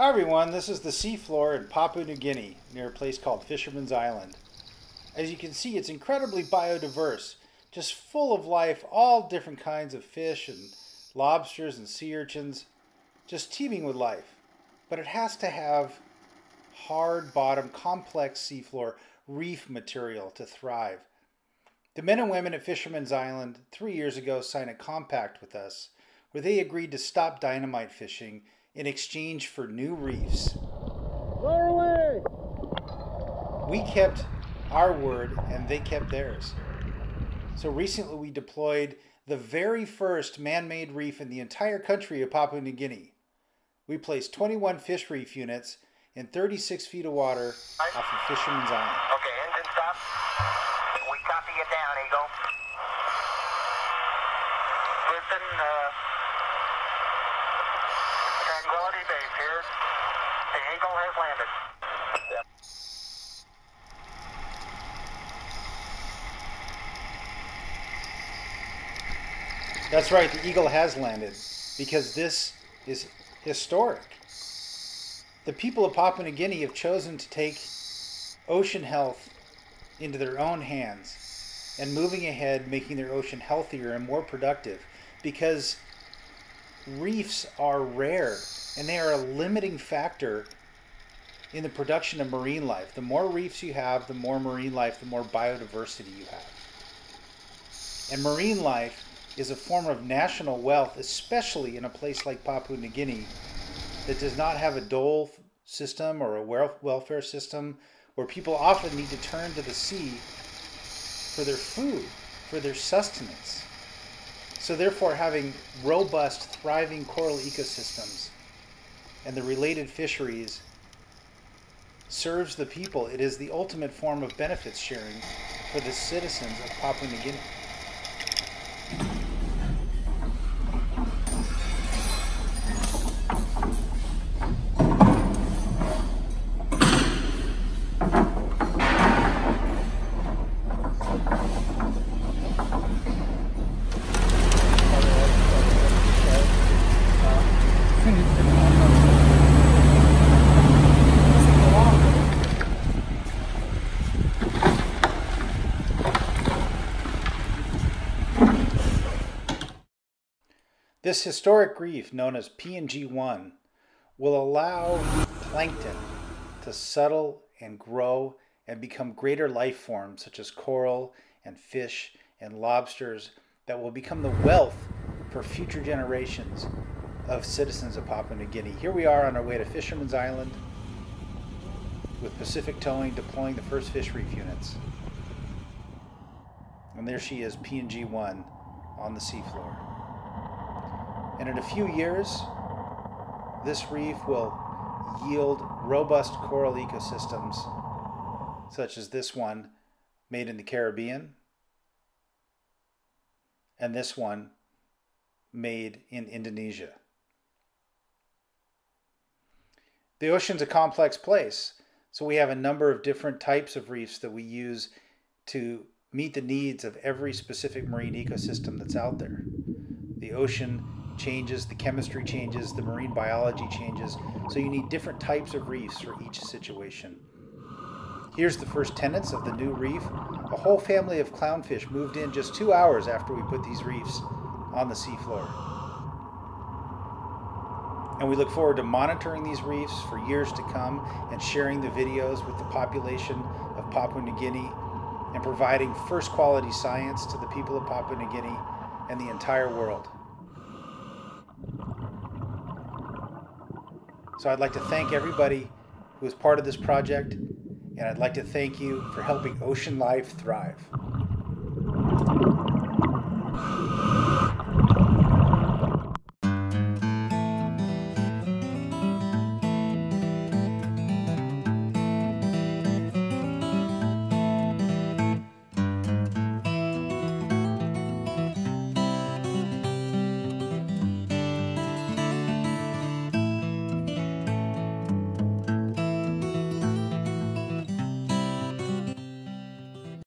Hi everyone, this is the seafloor in Papua New Guinea near a place called Fisherman's Island. As you can see, it's incredibly biodiverse, just full of life, all different kinds of fish and lobsters and sea urchins, just teeming with life. But it has to have hard bottom, complex seafloor reef material to thrive. The men and women at Fisherman's Island three years ago signed a compact with us where they agreed to stop dynamite fishing in exchange for new reefs. Lower away! We kept our word and they kept theirs. So recently we deployed the very first man made reef in the entire country of Papua New Guinea. We placed 21 fish reef units in 36 feet of water off of Fisherman's Island. Okay, engine stop. We copy you down, Eagle. Listen, uh, Here. The Eagle has landed. That's right, the eagle has landed because this is historic. The people of Papua New Guinea have chosen to take ocean health into their own hands and moving ahead, making their ocean healthier and more productive because reefs are rare and they are a limiting factor in the production of marine life. The more reefs you have, the more marine life, the more biodiversity you have. And marine life is a form of national wealth, especially in a place like Papua New Guinea that does not have a dole system or a welfare system where people often need to turn to the sea for their food, for their sustenance. So, therefore, having robust, thriving coral ecosystems and the related fisheries serves the people. It is the ultimate form of benefits sharing for the citizens of Papua New Guinea. This historic reef, known as PNG1, will allow plankton to settle and grow and become greater life forms such as coral and fish and lobsters that will become the wealth for future generations of citizens of Papua New Guinea. Here we are on our way to Fisherman's Island with Pacific Towing deploying the first fish reef units. And there she is, PNG1 on the seafloor. And in a few years, this reef will yield robust coral ecosystems, such as this one made in the Caribbean, and this one made in Indonesia. The ocean's a complex place, so we have a number of different types of reefs that we use to meet the needs of every specific marine ecosystem that's out there. The ocean changes, the chemistry changes, the marine biology changes. So you need different types of reefs for each situation. Here's the first tenants of the new reef. A whole family of clownfish moved in just two hours after we put these reefs on the seafloor. And we look forward to monitoring these reefs for years to come and sharing the videos with the population of Papua New Guinea and providing first quality science to the people of Papua New Guinea and the entire world. So I'd like to thank everybody who was part of this project, and I'd like to thank you for helping ocean life thrive.